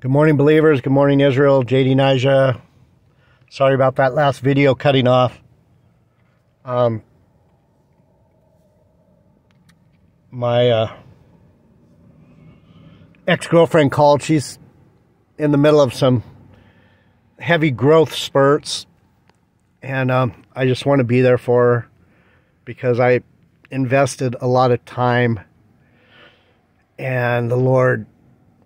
Good morning, believers. Good morning, Israel. JD Nijah. Sorry about that last video cutting off. Um, my uh, ex girlfriend called. She's in the middle of some heavy growth spurts, and um, I just want to be there for her because I invested a lot of time, and the Lord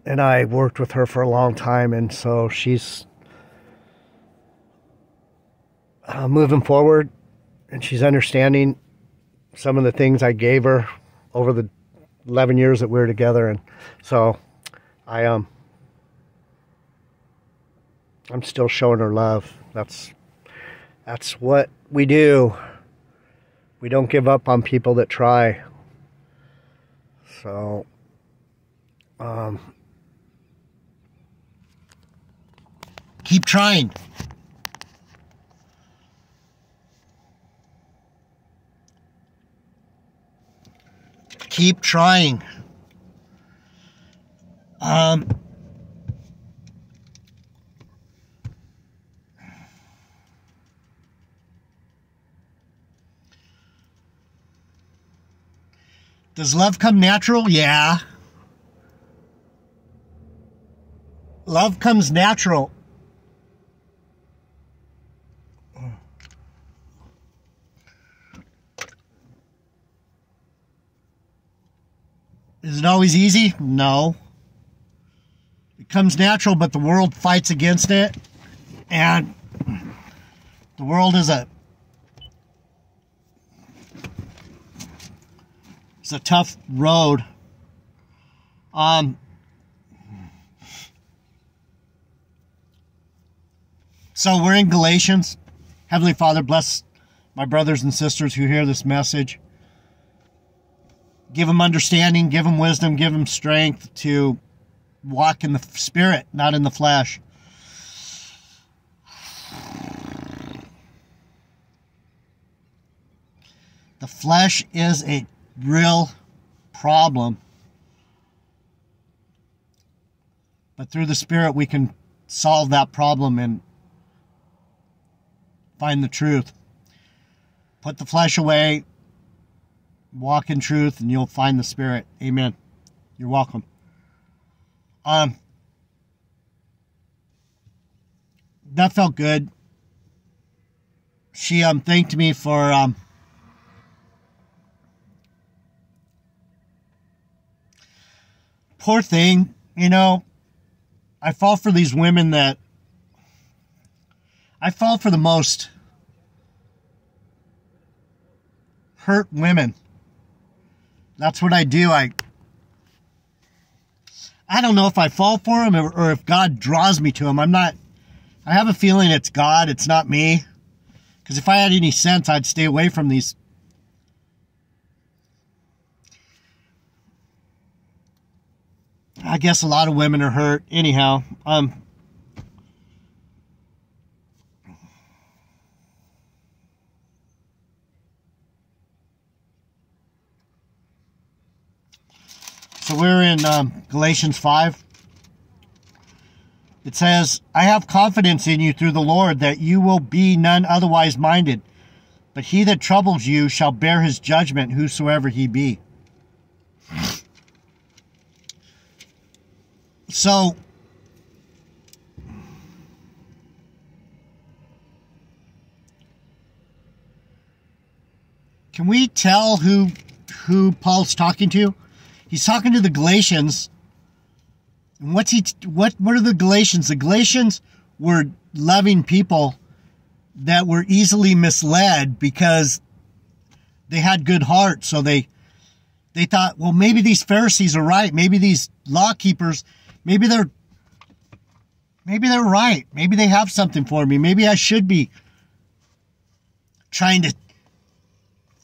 and I worked with her for a long time, and so she's uh, moving forward, and she's understanding some of the things I gave her over the 11 years that we were together, and so I um I'm still showing her love. That's that's what we do. We don't give up on people that try. So um Keep trying. Keep trying. Um, does love come natural? Yeah. Love comes natural. Is it always easy? No. It comes natural, but the world fights against it. And the world is a it's a tough road. Um So we're in Galatians. Heavenly Father, bless my brothers and sisters who hear this message give them understanding, give them wisdom, give them strength to walk in the spirit, not in the flesh. The flesh is a real problem. But through the Spirit, we can solve that problem and find the truth. Put the flesh away, walk in truth and you'll find the spirit. Amen. You're welcome. Um that felt good. She um thanked me for um poor thing you know. I fall for these women that i fall for the most hurt women that's what I do. I I don't know if I fall for him or, or if God draws me to him. I'm not. I have a feeling it's God. It's not me. Because if I had any sense, I'd stay away from these. I guess a lot of women are hurt. Anyhow, um, So we're in um, Galatians 5. It says, I have confidence in you through the Lord that you will be none otherwise minded. But he that troubles you shall bear his judgment, whosoever he be. So, can we tell who who Paul's talking to? He's talking to the Galatians. And what's he? What? What are the Galatians? The Galatians were loving people that were easily misled because they had good hearts. So they they thought, well, maybe these Pharisees are right. Maybe these law keepers, maybe they're maybe they're right. Maybe they have something for me. Maybe I should be trying to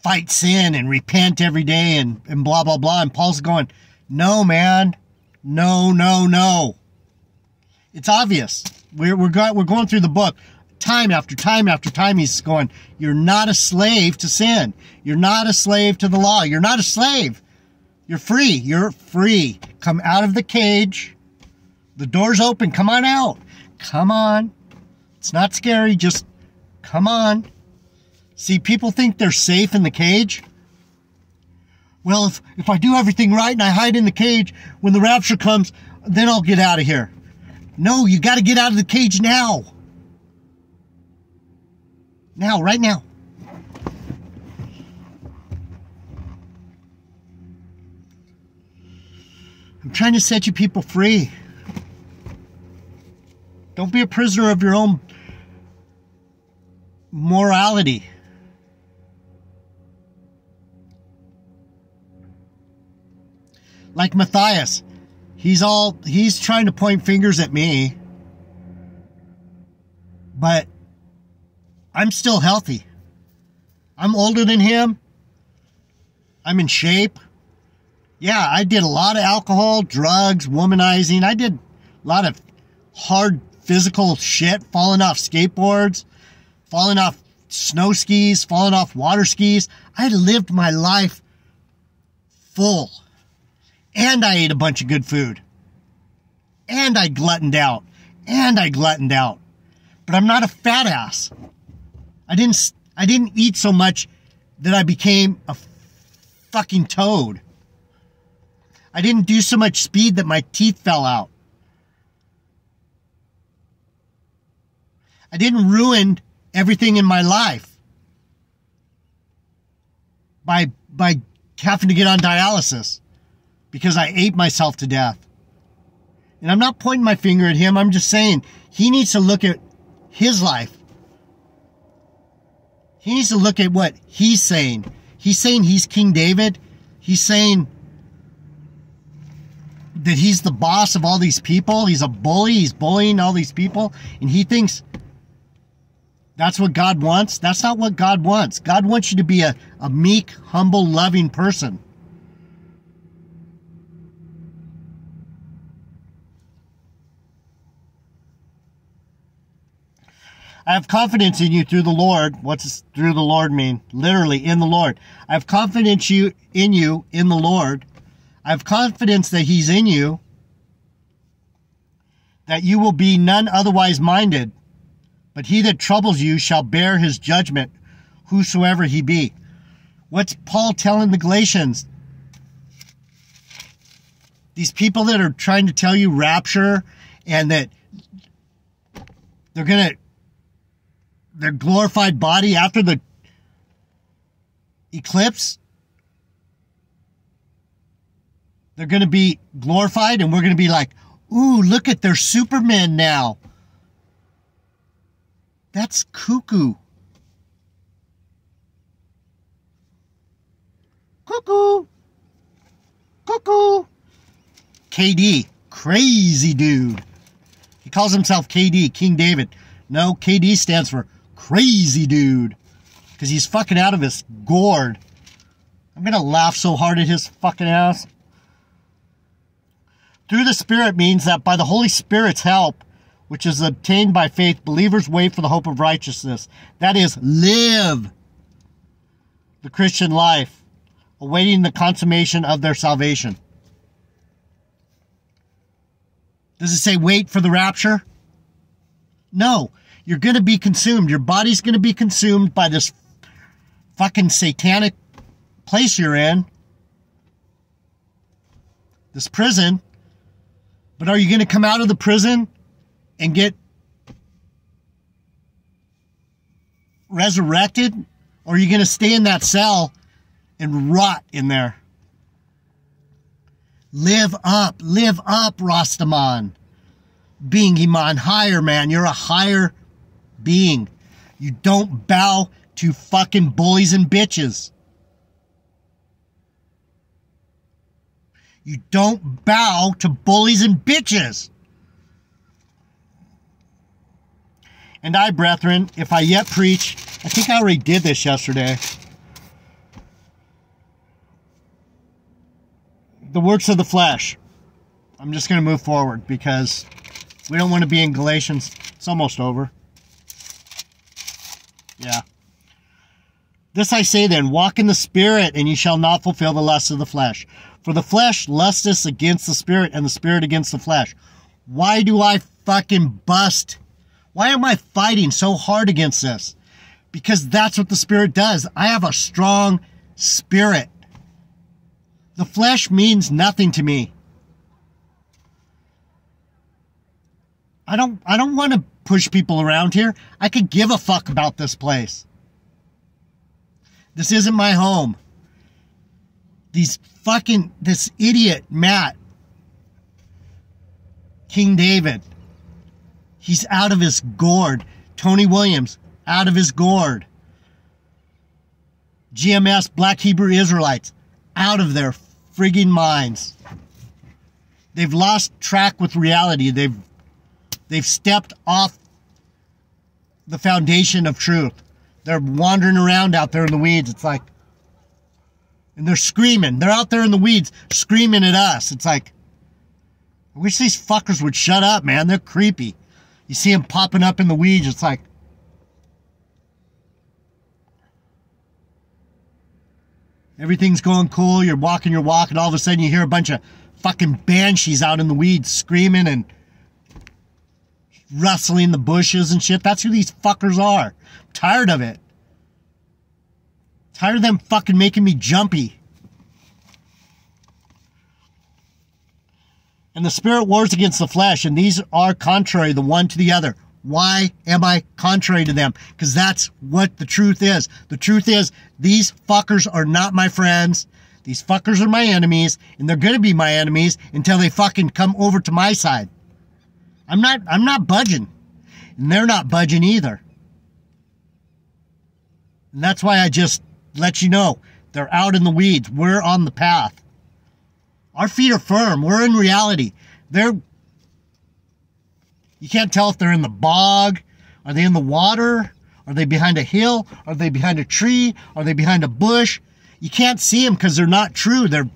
fight sin and repent every day and, and blah, blah, blah. And Paul's going, no, man. No, no, no. It's obvious. We're, we're, go, we're going through the book time after time after time. He's going, you're not a slave to sin. You're not a slave to the law. You're not a slave. You're free. You're free. Come out of the cage. The door's open. Come on out. Come on. It's not scary. Just come on. See, people think they're safe in the cage. Well, if, if I do everything right and I hide in the cage, when the rapture comes, then I'll get out of here. No, you got to get out of the cage now. Now, right now. I'm trying to set you people free. Don't be a prisoner of your own morality. Like Matthias, he's all he's trying to point fingers at me. But I'm still healthy. I'm older than him. I'm in shape. Yeah, I did a lot of alcohol, drugs, womanizing. I did a lot of hard physical shit, falling off skateboards, falling off snow skis, falling off water skis. I lived my life full. And I ate a bunch of good food. And I gluttoned out. And I gluttoned out. But I'm not a fat ass. I didn't I didn't eat so much that I became a fucking toad. I didn't do so much speed that my teeth fell out. I didn't ruin everything in my life by by having to get on dialysis because I ate myself to death. And I'm not pointing my finger at him. I'm just saying he needs to look at his life. He needs to look at what he's saying. He's saying he's King David. He's saying that he's the boss of all these people. He's a bully. He's bullying all these people. And he thinks that's what God wants. That's not what God wants. God wants you to be a, a meek, humble, loving person. I have confidence in you through the Lord. What's through the Lord mean? Literally, in the Lord. I have confidence you in you in the Lord. I have confidence that He's in you, that you will be none otherwise minded, but he that troubles you shall bear his judgment, whosoever he be. What's Paul telling the Galatians? These people that are trying to tell you rapture and that they're going to their glorified body after the eclipse. They're going to be glorified, and we're going to be like, ooh, look at their Superman now. That's cuckoo. Cuckoo. Cuckoo. KD, crazy dude. He calls himself KD, King David. No, KD stands for crazy dude. Because he's fucking out of his gourd. I'm to laugh so hard at his fucking ass. Through the Spirit means that by the Holy Spirit's help, which is obtained by faith, believers wait for the hope of righteousness. That is, live the Christian life, awaiting the consummation of their salvation. Does it say wait for the rapture? No you're going to be consumed. Your body's going to be consumed by this fucking satanic place you're in, this prison. But are you going to come out of the prison and get resurrected? Or are you going to stay in that cell and rot in there? Live up, live up, Rastaman. Being Iman higher, man. You're a higher being. You don't bow to fucking bullies and bitches. You don't bow to bullies and bitches. And I, brethren, if I yet preach, I think I already did this yesterday. The works of the flesh. I'm just going to move forward because we don't want to be in Galatians. It's almost over. Yeah. This I say then, walk in the Spirit, and ye shall not fulfill the lusts of the flesh. For the flesh lusteth against the Spirit, and the Spirit against the flesh. Why do I fucking bust? Why am I fighting so hard against this? Because that's what the Spirit does. I have a strong spirit. The flesh means nothing to me. I don't I don't want to push people around here. I could give a fuck about this place. This isn't my home. These fucking this idiot Matt King David. He's out of his gourd. Tony Williams out of his gourd. GMS Black Hebrew Israelites out of their frigging minds. They've lost track with reality. They've they've stepped off the foundation of truth. They're wandering around out there in the weeds. It's like and they're screaming. They're out there in the weeds screaming at us. It's like I wish these fuckers would shut up, man. They're creepy. You see them popping up in the weeds. It's like Everything's going cool. You're walking your walk, and all of a sudden you hear a bunch of fucking banshees out in the weeds screaming and rustling the bushes and shit. That's who these fuckers are. I'm tired of it. Tired of them fucking making me jumpy. And the spirit wars against the flesh, and these are contrary the one to the other. Why am I contrary to them? Because that's what the truth is. The truth is, these fuckers are not my friends. These fuckers are my enemies, and they're gonna be my enemies until they fucking come over to my side. I'm not, I'm not budging. And they're not budging either. And that's why I just let you know they're out in the weeds. We're on the path. Our feet are firm. We're in reality. They're you can't tell if they're in the bog. Are they in the water? Are they behind a hill? Are they behind a tree? Are they behind a bush? You can't see them because they're not true. They're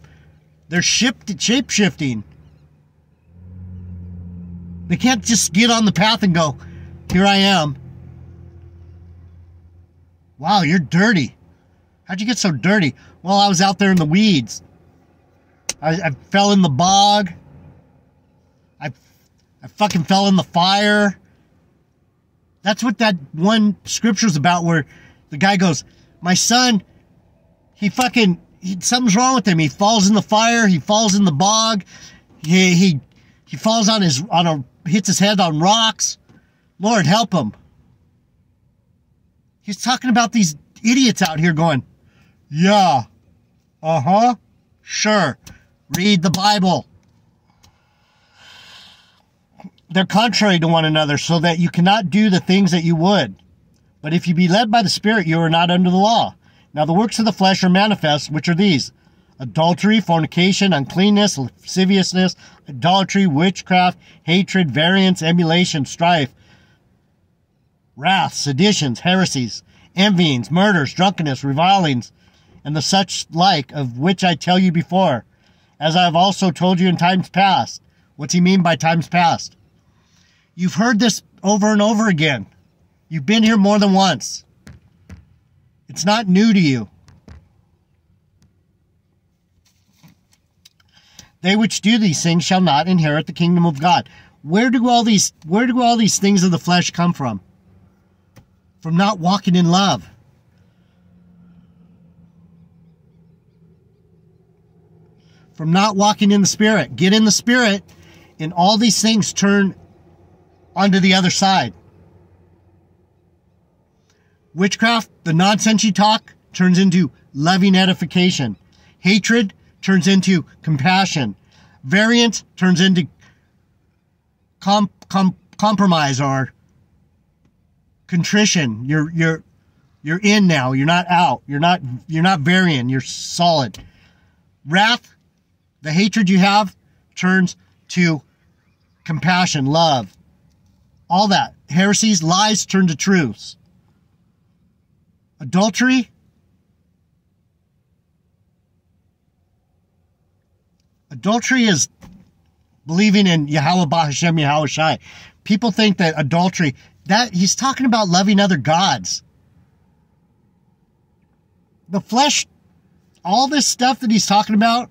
they're shift, shape shifting. They can't just get on the path and go, here I am. Wow, you're dirty. How'd you get so dirty? Well, I was out there in the weeds. I, I fell in the bog. I I fucking fell in the fire. That's what that one scripture's about where the guy goes, My son, he fucking, he, something's wrong with him. He falls in the fire. He falls in the bog. He, he, he falls on his, on a, hits his head on rocks. Lord, help him. He's talking about these idiots out here going, Yeah, uh huh, sure. Read the Bible they're contrary to one another, so that you cannot do the things that you would. But if you be led by the Spirit, you are not under the law. Now the works of the flesh are manifest, which are these adultery, fornication, uncleanness, lasciviousness, idolatry, witchcraft, hatred, variance, emulation, strife, wrath, seditions, heresies, envyings, murders, drunkenness, revilings, and the such like of which I tell you before, as I have also told you in times past. What's he mean by times past? You've heard this over and over again. You've been here more than once. It's not new to you. They which do these things shall not inherit the kingdom of God. Where do all these where do all these things of the flesh come from? From not walking in love. From not walking in the spirit. Get in the spirit and all these things turn onto the other side. Witchcraft, the nonsense you talk, turns into loving edification. Hatred turns into compassion. Variance turns into com, com, compromise or contrition. You're you're you're in now. You're not out. You're not you're not varying. You're solid. Wrath, the hatred you have, turns to compassion, love, all that. Heresies, lies turn to truths. Adultery. Adultery is believing in Yahweh Bahashem Yahweh Shai. People think that adultery, that he's talking about loving other gods. The flesh, all this stuff that he's talking about,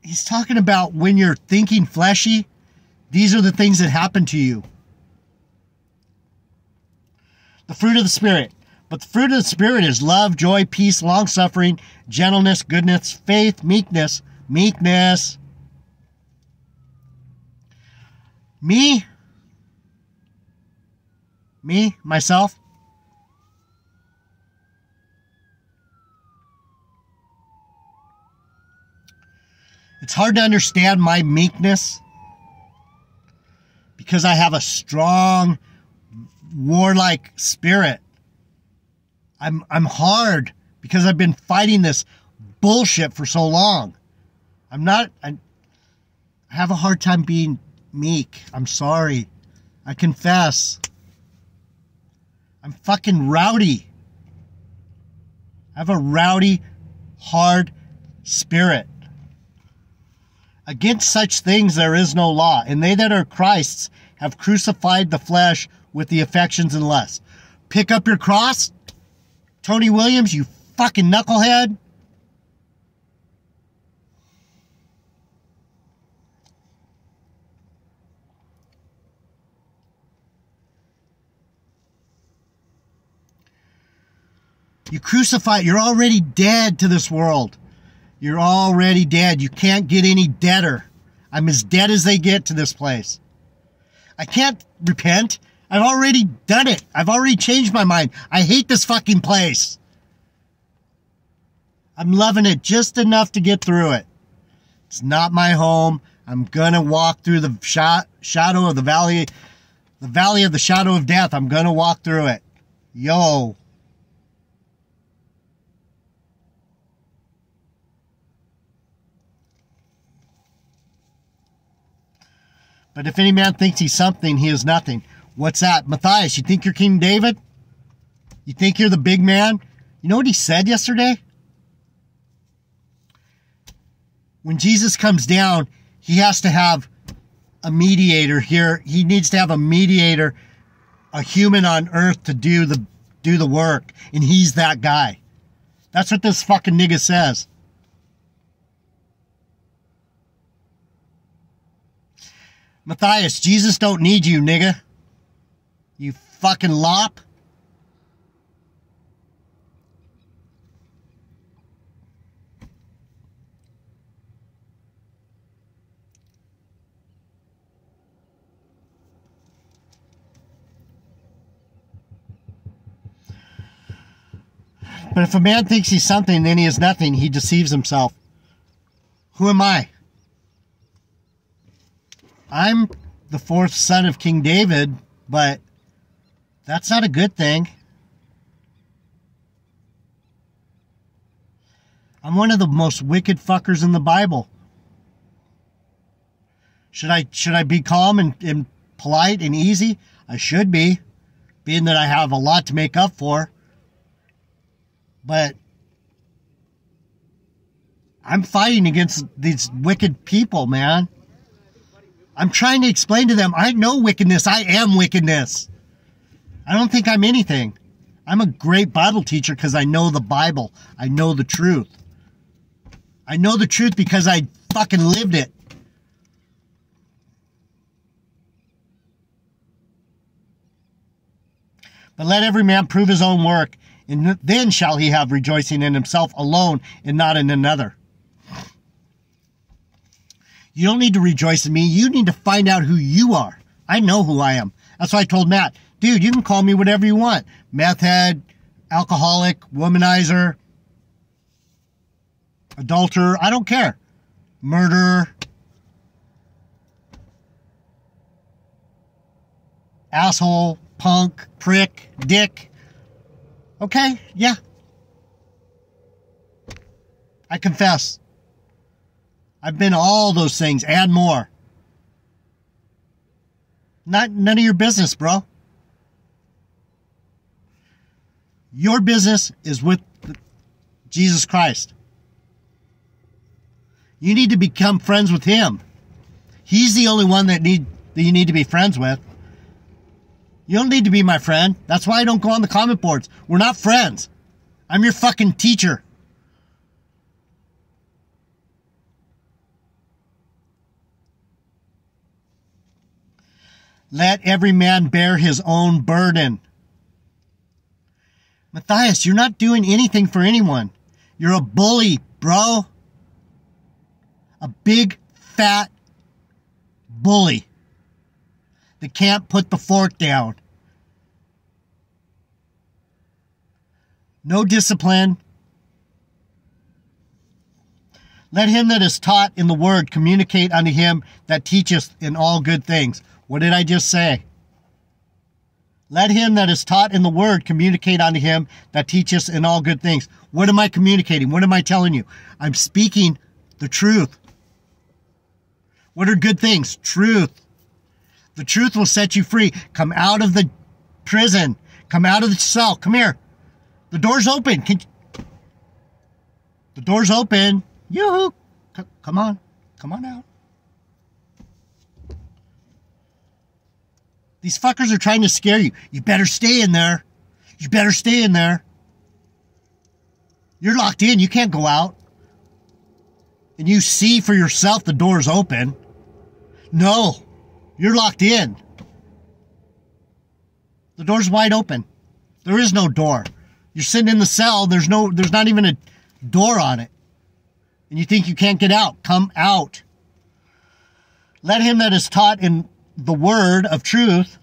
he's talking about when you're thinking fleshy, these are the things that happen to you. The fruit of the Spirit. But the fruit of the Spirit is love, joy, peace, long suffering, gentleness, goodness, faith, meekness, meekness. Me, me, myself, It's hard to understand my meekness because I have a strong warlike spirit. I'm I'm hard because I've been fighting this bullshit for so long. I'm not I have a hard time being meek. I'm sorry. I confess. I'm fucking rowdy. I have a rowdy, hard spirit. Against such things there is no law, and they that are Christ's have crucified the flesh with the affections and lusts. Pick up your cross, Tony Williams, you fucking knucklehead. You crucify, you're already dead to this world. You're already dead. You can't get any deader. I'm as dead as they get to this place. I can't repent. I've already done it. I've already changed my mind. I hate this fucking place. I'm loving it just enough to get through it. It's not my home. I'm gonna walk through the shadow of the valley, the valley of the shadow of death. I'm gonna walk through it. Yo. But if any man thinks he's something, he is nothing. What's that? Matthias, you think you're King David? You think you're the big man? You know what he said yesterday? When Jesus comes down, he has to have a mediator here. He needs to have a mediator, a human on earth to do the do the work, and he's that guy. That's what this fucking nigga says. Matthias, Jesus don't need you, nigga. Fucking lop. But if a man thinks he's something, then he is nothing. He deceives himself. Who am I? I'm the fourth son of King David, but that's not a good thing. I'm one of the most wicked fuckers in the Bible. Should I should I be calm and, and polite and easy? I should be, being that I have a lot to make up for. But I'm fighting against these wicked people, man. I'm trying to explain to them, I know wickedness. I am wickedness. I don't think I'm anything. I'm a great Bible teacher because I know the Bible. I know the truth. I know the truth because I fucking lived it. But let every man prove his own work, and then shall he have rejoicing in himself alone and not in another. You don't need to rejoice in me. You need to find out who you are. I know who I am. That's why I told Matt, dude, you can call me whatever you want. Meth head, alcoholic, womanizer, adulterer. I don't care. Murderer. Asshole, punk, prick, dick. Okay, yeah. I confess. I've been all those things and more. Not none of your business, bro. Your business is with Jesus Christ. You need to become friends with him. He's the only one that need that you need to be friends with. You don't need to be my friend. That's why I don't go on the comment boards. We're not friends. I'm your fucking teacher. Let every man bear his own burden. Matthias, you're not doing anything for anyone. You're a bully, bro. A big, fat bully that can't put the fork down. No discipline. Let him that is taught in the word communicate unto him that teacheth in all good things. What did I just say? Let him that is taught in the word communicate unto him that teacheth in all good things. What am I communicating? What am I telling you? I'm speaking the truth. What are good things? Truth. The truth will set you free. Come out of the prison. Come out of the cell. Come here. The door's open. Can... The door's open. Yoo-hoo. Come on. Come on out. These fuckers are trying to scare you. You better stay in there. You better stay in there. You're locked in. You can't go out. And you see for yourself the door's open. No, you're locked in. The door's wide open. There is no door. You're sitting in the cell. There's no, there's not even a door on it. And you think you can't get out. Come out. Let him that is taught in the word of truth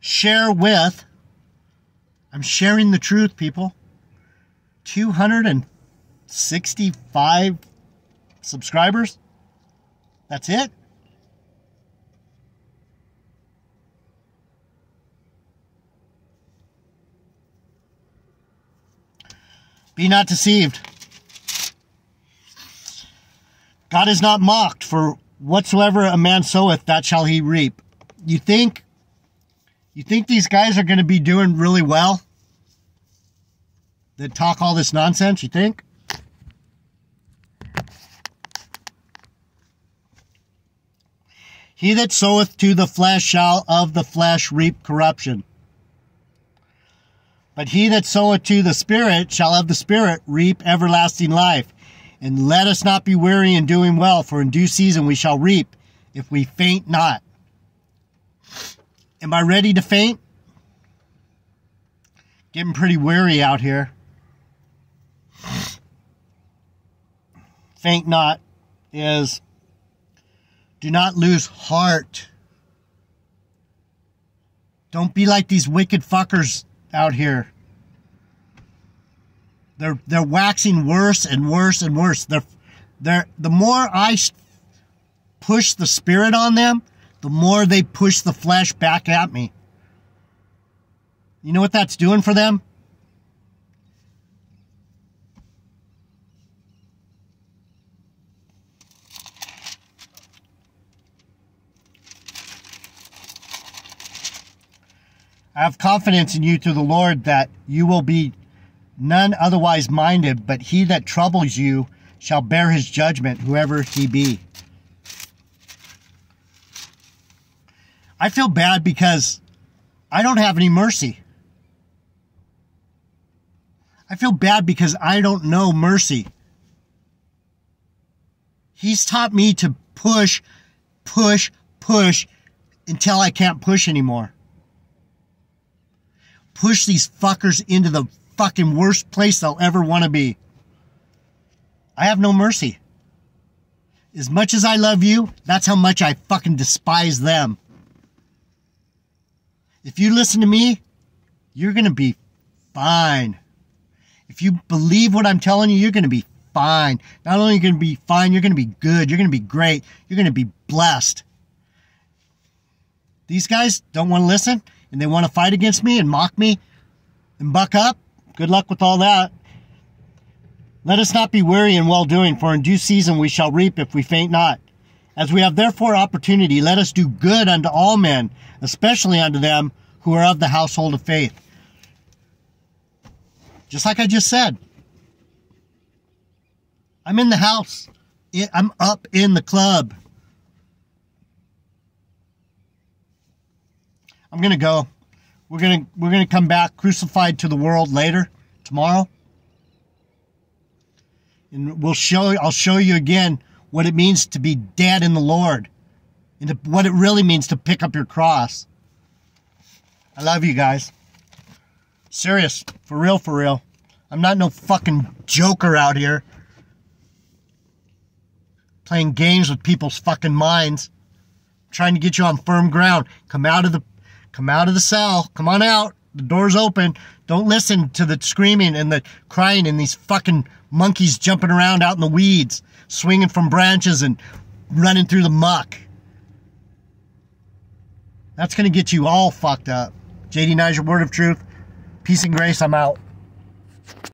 share with. I'm sharing the truth, people. 265 subscribers. That's it. Be not deceived. God is not mocked, for whatsoever a man soweth, that shall he reap. You think you think these guys are going to be doing really well? That talk all this nonsense, you think? He that soweth to the flesh shall of the flesh reap corruption. But he that soweth to the Spirit shall of the Spirit reap everlasting life. And let us not be weary in doing well, for in due season we shall reap if we faint not. Am I ready to faint? Getting pretty weary out here. Faint not is do not lose heart. Don't be like these wicked fuckers out here. They're they're waxing worse and worse and worse. They're they're the more I push the spirit on them, the more they push the flesh back at me. You know what that's doing for them? I have confidence in you through the Lord that you will be none otherwise minded, but he that troubles you shall bear his judgment, whoever he be. I feel bad because I don't have any mercy. I feel bad because I don't know mercy. He's taught me to push, push, push until I can't push anymore push these fuckers into the fucking worst place they'll ever want to be. I have no mercy. As much as I love you, that's how much I fucking despise them. If you listen to me, you're going to be fine. If you believe what I'm telling you, you're going to be fine. Not only are you going to be fine, you're going to be good. You're going to be great. You're going to be blessed. These guys don't want to listen and they want to fight against me and mock me and buck up, good luck with all that. Let us not be weary in well doing, for in due season we shall reap if we faint not. As we have therefore opportunity, let us do good unto all men, especially unto them who are of the household of faith. Just like I just said. I'm in the house. I'm up in the club. I'm gonna go. We're gonna we're gonna come back crucified to the world later tomorrow, and we'll show. I'll show you again what it means to be dead in the Lord, into what it really means to pick up your cross. I love you guys. Serious. For real, for real. I'm not no fucking joker out here. Playing games with people's fucking minds. trying to get you on firm ground. Come out of the come out of the cell. Come on out. The door's open. Don't listen to the screaming and the crying and these fucking monkeys jumping around out in the weeds, swinging from branches and running through the muck. That's going to get you all fucked up. JD Nijah, Word of Truth. Peace and grace. I'm out.